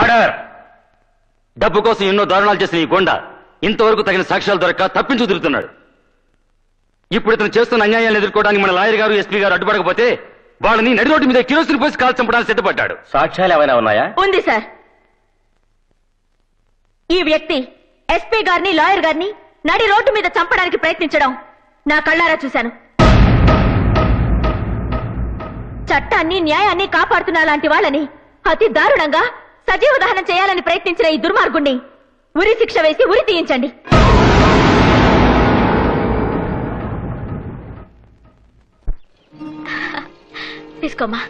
Order డబ్బు కోసం ఎన్నో దారుణాలు చేసిన ఈ కొండ ఇంతవరకు తగిన సాక్ష్యాలు దొరక్క తప్పించు తిరుగుతున్నాడు ఇప్పుడు ఇతను చేస్తున్న అన్యాయాలను ఎదుర్కోవడానికి మన లాయర్ గారు ఎస్పీ గారు అడ్డుపడకపోతే వాళ్ళని నడి రోడ్డు మీద కిరోసిన్ పోసి కాల్ చంపడానికి సిద్ధపడ్డాడు. సాక్ష్యాలు ఏమైనా ఉన్నాయా? ఉంది సార్. ఈ వ్యక్తి ఎస్పీ గారిని లాయర్ గారిని నడి రోడ్డు మీద చంపడానికి ప్రయత్నించడం నా కళ్ళారా చూశాను. చట్టాన్ని న్యాయాన్ని కాపాడుతున్న లాంటి వాళ్ళని అతి దారుణంగా సజీవ దహనం చేయాలని ప్రయత్నించిన ఈ దుర్మార్గుణ్ణి ఉరి శిక్ష వేసి ఉరి తీయించండి. తీసుకోమ్మా.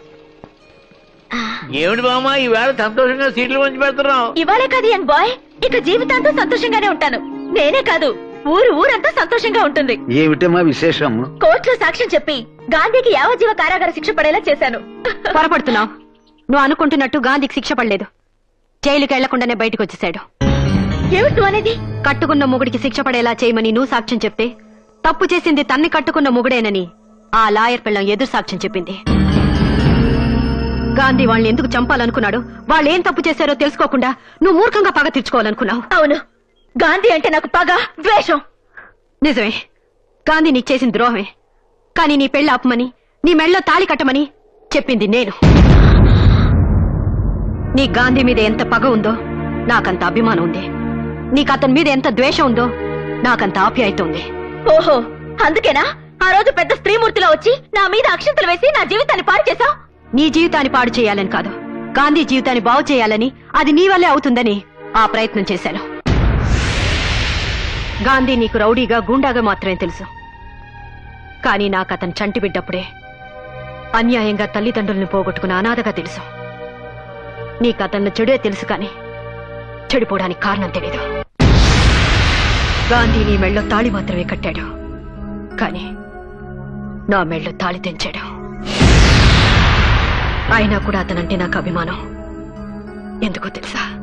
ఏమిటి బామ్మ ఈవేళ సంతోషంగా సీట్లు పంచి పెడుతున్నావు? ఇవాళే కాదు యంగ్ బాయ్. ఇక జీవితాంతం సంతోషంగానే ఉంటాను. నేనే కాదు ఊరు ఊరంతా సంతోషంగా ఉంటుంది. ఏమిటమ్మా విశేషం? కోర్టులో సాక్ష్యం చెప్పి గాంధీకి యావజ్జీవ కారాగార శిక్ష పడేలా చేశాను. పొరపడుతున్నావు. నువ్వు అనుకుంటున్నట్టు గాంధీకి శిక్ష పడలేదు. జైలుకి వెళ్ళకుండానే బయటకు వచ్చేశాడు. ఏమిటి అనేది? కట్టుకున్న మొగుడికి శిక్ష పడేలా చేయమని నువ్వు సాక్ష్యం చెప్తే తప్పు చేసింది తన్ని కట్టుకున్న మొగుడేనని ఆ లాయర్ పిల్లం ఎదురు సాక్ష్యం చెప్పింది. గాంధీ వాళ్ళని ఎందుకు చంపాలనుకున్నాడు? వాళ్ళు ఏం తప్పు చేశారో తెలుసుకోకుండా నువ్వు మూర్ఖంగా పగ తీర్చుకోవాలనుకున్నావు. అవును. గాంధీ అంటే నాకు పగ ద్వేషం. నిజమే. గాంధీ నీకు చేసిన ద్రోహమే. కానీ నీ పెళ్ళి ఆపమని నీ మెళ్ళలో తాళి కట్టమని చెప్పింది నేను. నీ గాంధీ మీద ఎంత పగ ఉందో నాకంత అభిమానం ఉంది. నీకు అతని మీద ఎంత ద్వేషం ఉందో నాకంత ఆప్యాయత ఉంది. ఓహో అందుకేనా? ఆ రోజు పెద్ద స్త్రీమూర్తిలో వచ్చి నా మీద అక్షంతలు వేసి నా జీవితాన్ని పాడు చేశావు? నీ జీవితాన్ని పాడు చేయాలని కాదు. గాంధీ జీవితాన్ని బాగు చేయాలని అది నీ వల్లే అవుతుందని ఆ ప్రయత్నం చేశాను. గాంధీ నీకు రౌడీగా గూండాగా మాత్రమే తెలుసు. కానీ నాకు అతను చంటి బిడ్డప్పుడే అన్యాయంగా తల్లిదండ్రుల్ని పోగొట్టుకున్న అనాథగా తెలుసు. నీకు అతను చెడే తెలుసు కానీ చెడిపోవడానికి కారణం తెలీదు. గాంధీ నీ మెళ్ళో తాళి మాత్రమే కట్టాడు. కానీ నా మెళ్ళో తాళి తెంచాడు. అయినా కూడా అతనంటే నాకు అభిమానం. ఎందుకో తెలుసా?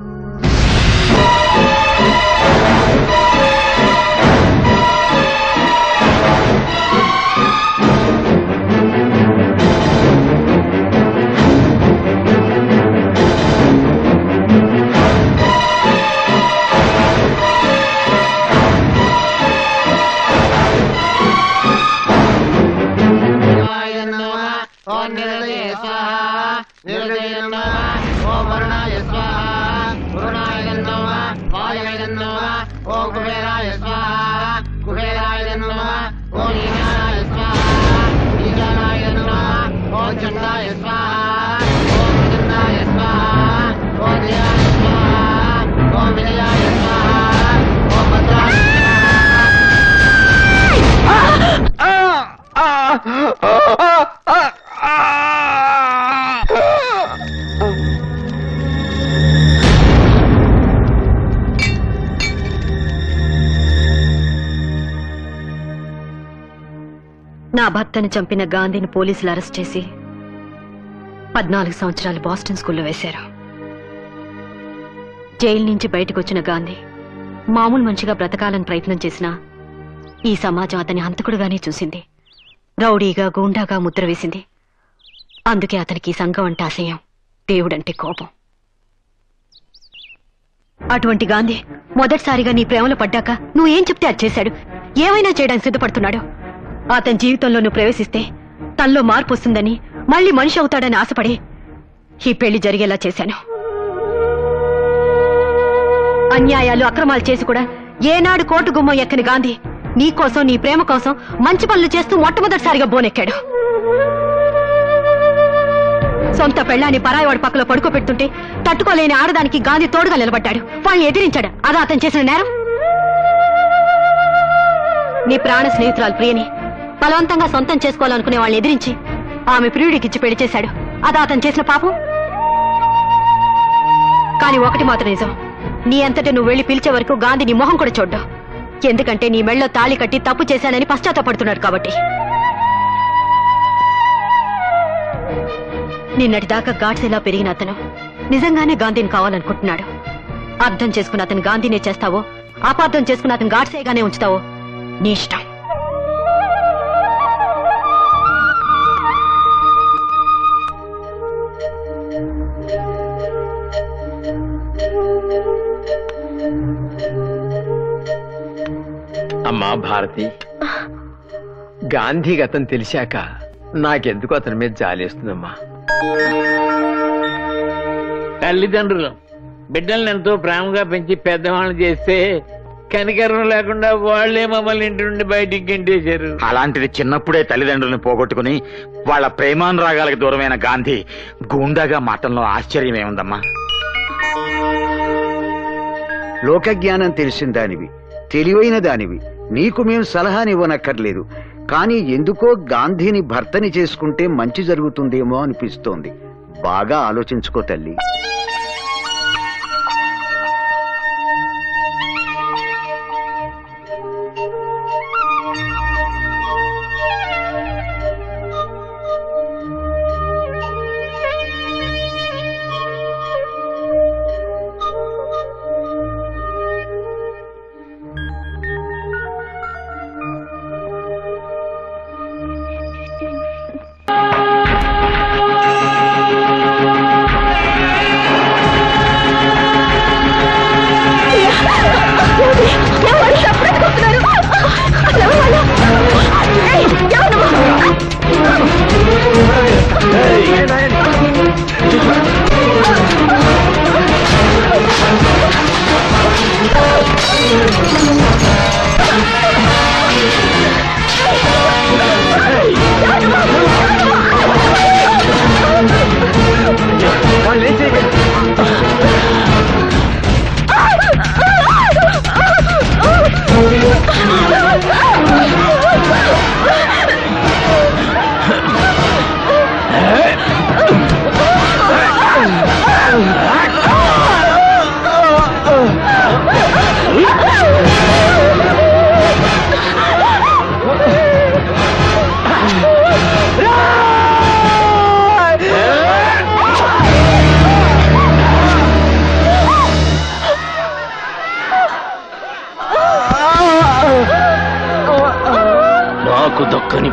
నా భర్తను చంపిన గాంధీని పోలీసులు అరెస్ట్ చేసి పద్నాలుగు సంవత్సరాలు బాస్టన్ స్కూల్లో వేశారు. జైలు నుంచి బయటకు వచ్చిన గాంధీ మామూలు మనిషిగా బ్రతకాలని ప్రయత్నం చేసినా ఈ సమాజం అతని హంతకుడుగానే చూసింది. రౌడీగా గూండాగా ముద్ర వేసింది. అందుకే అతనికి సంఘం అంటే అసహ్యం. దేవుడంటే కోపం. అటువంటి గాంధీ మొదటిసారిగా నీ ప్రేమలో పడ్డాక నువ్వేం చెప్తే అది చేశాడు? ఏమైనా చేయడానికి సిద్ధపడుతున్నాడు? అతని జీవితంలో నువ్వు ప్రవేశిస్తే తనలో మార్పు వస్తుందని మళ్ళీ మనిషి అవుతాడని ఆశపడి ఈ పెళ్ళి జరిగేలా చేశాను. అన్యాయాలు అక్రమాలు చేసి కూడా ఏనాడు కోటు గుమ్మం ఎక్కని గాంధీ నీ కోసం నీ ప్రేమ కోసం మంచి పనులు చేస్తూ మొట్టమొదటిసారిగా బోనెక్కాడు. సొంత పెళ్ళాన్ని పరాయివాడి పక్కలో పడుకోబెడుతుంటే తట్టుకోలేని ఆడదానికి గాంధీ తోడుగా నిలబడ్డాడు. వాళ్ళని ఎదిరించాడు. అదా అతను చేసిన నేరం. నీ ప్రాణ స్నేహితురాలు ప్రియని బలవంతంగా సొంతం చేసుకోవాలనుకునే వాళ్ళని ఎదిరించి ఆమె ప్రియుడికిచ్చి పెళ్ళి చేశాడు. అదా అతను చేసిన పాపం? కానీ ఒకటి మాత్రం నిజం. నీ అంతటి నువ్వు వెళ్ళి పిలిచే వరకు గాంధీ నీ మొహం కూడా చూడ్డా. ఎందుకంటే నీ మెళ్ళో తాళి కట్టి తప్పు చేశానని పశ్చాత్తపడుతున్నాడు కాబట్టి. నిన్నటిదాకా దాకా ఇలా పెరిగిన అతను? నిజంగానే గాంధీని కావాలనుకుంటున్నాడు. అర్థం చేసుకున్న అతను గాంధీనే చేస్తావో అపార్థం చేసుకున్న అతను గాడ్సేగానే ఉంచుతావో నీ ఇష్టం. భారతి గాంధీ గతం తెలిసాక నాకెందుకు అతని మీద జాలేస్తుందమ్మా. తల్లిదండ్రులు బిడ్డల్ని ఎంతో ప్రేమగా పెంచి పెద్దవాళ్ళు చేస్తే కనికరం లేకుండా వాళ్ళే మమ్మల్ని ఇంటి నుండి బయటికి గెంటేశారు. అలాంటిది చిన్నప్పుడే తల్లిదండ్రులను పోగొట్టుకుని వాళ్ళ ప్రేమానురాగాలకు దూరమైన గాంధీ గూండాగా మాటల్లో ఆశ్చర్యం ఏముందమ్మా లోకజ్ఞానం తెలిసిన దానివి. తెలివైన దానివి. నీకు మేము సలహానివ్వనక్కర్లేదు కానీ ఎందుకో గాంధీని భర్తని చేసుకుంటే మంచి జరుగుతుందేమో అనిపిస్తోంది. బాగా ఆలోచించుకో తల్లి.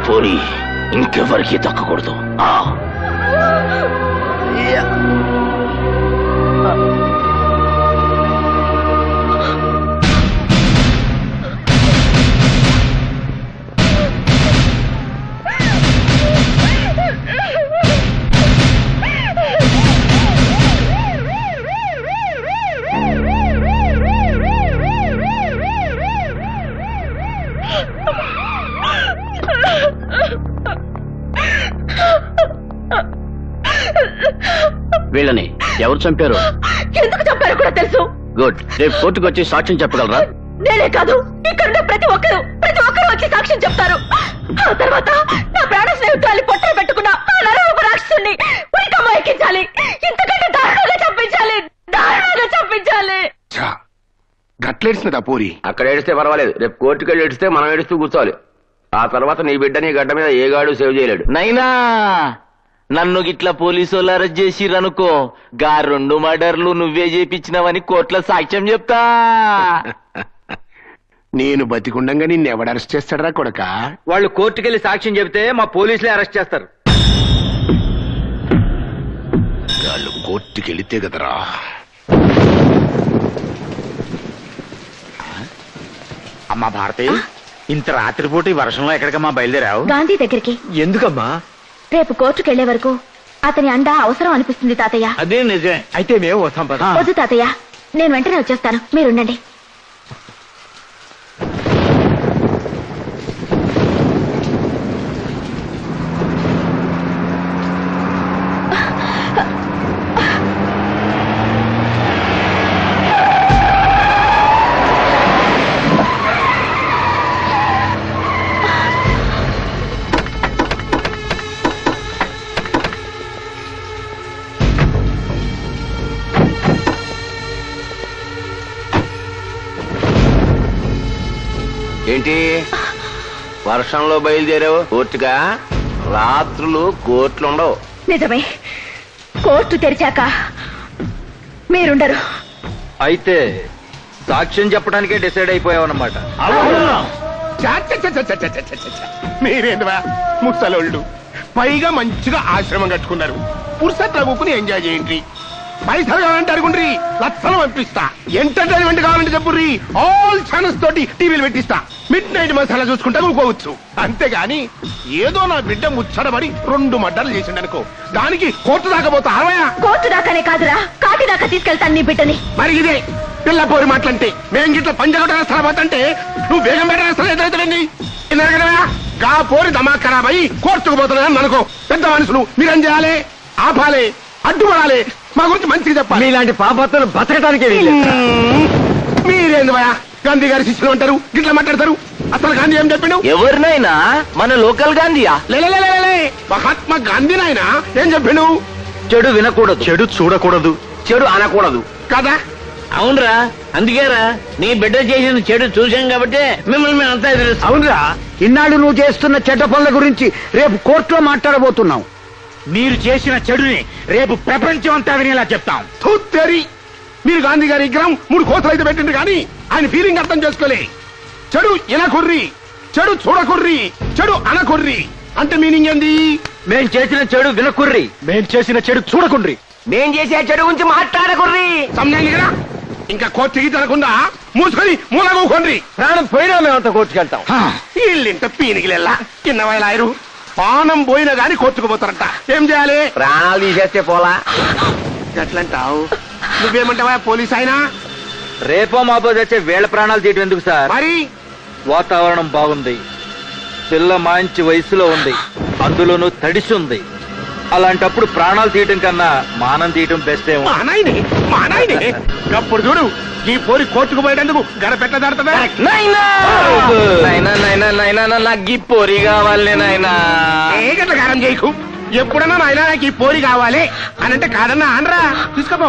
పోని దక్కని పోరి ఇంకెవరికి దక్కకూడదు వీళ్ళని ఎవరు చంపారు? ఎందుకు చంపారో కూడా తెలుసు. గుడ్ రేపు కోర్టుకు వచ్చి సాక్ష్యం చెప్పగలరా? నేనే కాదు ఇక్కడ ప్రతి ఒక్కరు ప్రతి ఒక్కరు వచ్చి సాక్ష్యం చెప్తారు. ఆ తర్వాత నా ప్రాణ స్నేహితురాలి పొట్టలు పెట్టుకున్న ఆ నరరూప రాక్షసుని ఉరికమ్మ ఎక్కించాలి. ఇంతకంటే దారుణంగా చంపించాలి. దారుణంగా చంపించాలి. గట్లేడిసినదా పోరి? అక్కడ ఏడిస్తే పర్వాలేదు. రేపు కోర్టుకు వెళ్ళి ఏడిస్తే మనం ఏడుస్తూ కూర్చోవాలి. ఆ తర్వాత నీ బిడ్డ నీ గడ్డ మీద ఏ గాడు సేవ్ చేయలేడు. నైనా! నన్ను గిట్ల పోలీసు వాళ్ళు అరెస్ట్ చేసిరనుకో గా రెండు మర్డర్లు నువ్వే చేపించినవని కోర్టులో సాక్ష్యం చెప్తా. నేను బతికుండంగా నిన్ను ఎవడు అరెస్ట్ చేస్తాడరా కొడక? వాళ్ళు కోర్టుకెళ్ళి సాక్ష్యం చెబితే మా పోలీసులే అరెస్ట్ చేస్తారు. వాళ్ళు కోర్టుకెళితే కదరా? అమ్మా భారతి ఇంత రాత్రిపూట ఈ వర్షంలో ఎక్కడికమ్మా బయలుదేరావు? గాంధీ దగ్గరికి. ఎందుకమ్మా? రేపు కోర్టుకు వెళ్ళే వరకు అతని అండ అవసరం అనిపిస్తుంది తాతయ్య. అదే నిజమే అయితే మేము వస్తాం పద. వద్దు తాతయ్య. నేను వెంటనే వచ్చేస్తాను. మీరుండండి. ఏంటి? వర్షంలో బయలుదేరావు? కోర్టుగా రాత్రులు కోర్టులు ఉండవు. నిజమే. కోర్టు తెరిచాక మీరుండరు. అయితే సాక్ష్యం చెప్పడానికే డిసైడ్ అయిపోయావన్నమాట. మీరేందువా? ముసలోళ్ళు. పైగా మంచిగా ఆశ్రమం కట్టుకున్నారు. పురుషత్ రఘుకుని ఎంజాయ్ చేయండి. పైసలు కావాలంటే అడుగుండ్రి. లక్షలు పంపిస్తా ఎంటర్టైన్మెంట్ కావాలంటే చెప్పుర్రి. ఆల్ ఛానల్స్ తోటి టీవీలు పెట్టిస్తా. మిడ్ నైట్ మసాలా చూసుకుంటా ఊకోవచ్చు. అంతేగాని ఏదో నా బిడ్డ ముచ్చడబడి రెండు మడ్డలు చేసిండు అనుకో దానికి కోర్టు దాకా పోతా అరవయా కోర్టు దాకానే కాదురా. కాటి దాకా తీసుకెళ్తాను నీ బిడ్డని. మరి ఇదే పిల్ల పోరి మాటలంటే. మేం గిట్ల పంజగొట్ట రాస్తారా పోతంటే నువ్వు వేగం పెట్ట రాస్తారా ఎదురైతుందండి గా పోరి దమా ఖరాబ్ అయ్యి కోర్టుకు పోతున్నాయని అనుకో. పెద్ద మనుషులు మీరేం చేయాలి? ఆపాలి అడ్డుపడాలి. మా గురించి మంచిగా చెప్పాలి. మీలాంటి పాపత్తులు బతకటానికే మీరేంది భయ గాంధీ గారి శిష్యులు అంటారు గిట్ల మాట్లాడతారు. అసలు గాంధీ ఏం చెప్పిండు? ఎవరినైనా? మన లోకల్ గాంధీయా? లే, లే, లే, లే, లే. మహాత్మా గాంధీ నాయన ఏం చెప్పిండు? చెడు వినకూడదు. చెడు చూడకూడదు. చెడు అనకూడదు. కదా? అవునరా అందుకేరా నీ బిడ్డ చేసిన చెడు చూసాం కాబట్టి మిమ్మల్ని మేము అంతా తెలుసు అవునరా. ఇన్నాళ్ళు నువ్వు చేస్తున్న చెడ్డ పనుల గురించి రేపు కోర్టులో మాట్లాడబోతున్నావు. మీరు చేసిన చెడుని రేపు ప్రపంచం అంతా వినేలా చెప్తాం. తూత్తేరి! మీరు గాంధీ గారి విగ్రహం మూడు కోతలు అయితే పెట్టిండు కానీ ఆయన ఫీలింగ్ అర్థం చేసుకోలే. చెడు ఇనకుర్రి చెడు చూడకుర్రి చెడు అనకుర్రి. అంటే మీనింగ్ ఏంది? మేం చేసిన చెడు వినకుర్రి. మేం చేసిన చెడు చూడకుండ్రి మేం చేసే చెడు గురించి మాట్లాడకుర్రి. సమజాలి కదా ఇంకా కోర్టుకి తినకుండా మూసుకొని మూలగూకోండి ప్రాణం పోయినా మేమంతా కోర్టుకెళ్తాం వీళ్ళింట పీనికిలెల్లా కింద వైలాయరు పానం పోయినా గాని కోర్టుకు పోతారంట ఏం చేయాలి? ప్రాణాలు తీసేస్తే పోలా. ఎట్లంటావు నువ్వేమంటావా పోలీస్ అయినా రేపో మాపో తెచ్చే వేళ ప్రాణాలు తీయటం ఎందుకు సార్? మరి? వాతావరణం బాగుంది. పిల్ల మంచి వయసులో ఉంది. అందులోనూ తడిసి ఉంది అలాంటప్పుడు ప్రాణాలు తీయటం కన్నా మానం తీయటం బెస్ట్ ఏమో మా నాయనే మా నాయనే అప్పుడు చూడు ఈ పోరి కోర్టుకు పోయేటందుకు గడపెట్ట దాడుతుందా నైనా నైనా నైనా నైనా నాకు ఈ పొరి కావాలి నాయనా ఏ గట్ల కారం చేయకు ఎప్పుడన్నా నాయన నాకు ఈ పోరి కావాలి అని అంటే కాదన్నా అనరా తీసుకోపో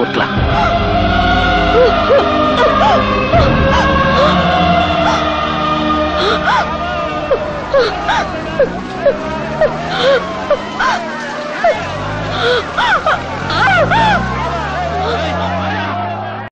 కోట్ల.